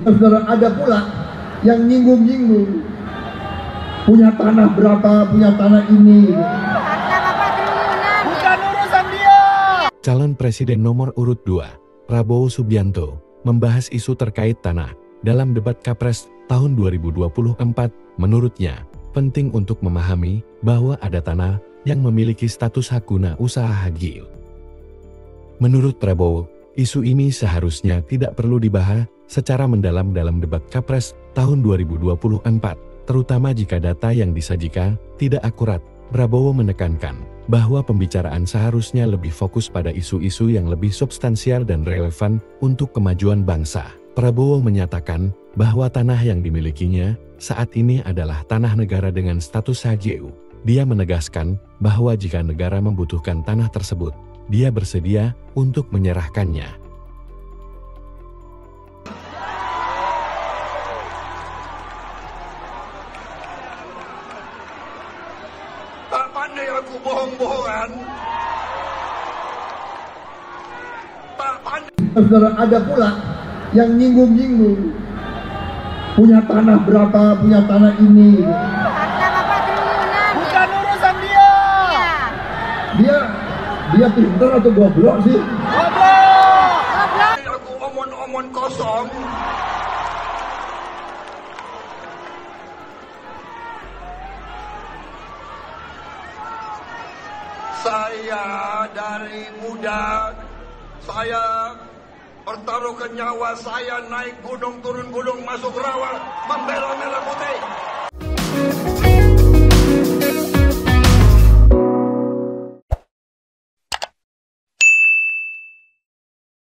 Saudara ada pula yang nyinggung-nyinggung punya tanah berapa, punya tanah ini. Bukan urusan dia. Calon Presiden nomor urut 2, Prabowo Subianto, membahas isu terkait tanah dalam debat Kapres tahun 2024. Menurutnya, penting untuk memahami bahwa ada tanah yang memiliki status hak guna usaha haji. Menurut Prabowo, isu ini seharusnya tidak perlu dibahas secara mendalam dalam debat Kapres tahun 2024, terutama jika data yang disajikan tidak akurat. Prabowo menekankan bahwa pembicaraan seharusnya lebih fokus pada isu-isu yang lebih substansial dan relevan untuk kemajuan bangsa. Prabowo menyatakan bahwa tanah yang dimilikinya saat ini adalah tanah negara dengan status HJU. Dia menegaskan bahwa jika negara membutuhkan tanah tersebut, dia bersedia untuk menyerahkannya. Pandai aku bohong-bohongan. Tak pandai. Saudara ada pula yang nyinggung-nyinggung punya tanah berapa, punya tanah ini. Bukan urusan dia. Dia dia pintar atau goblok sih? Saya dari muda, saya pertaruhkan nyawa saya naik gunung turun gunung masuk rawa membela merah putih.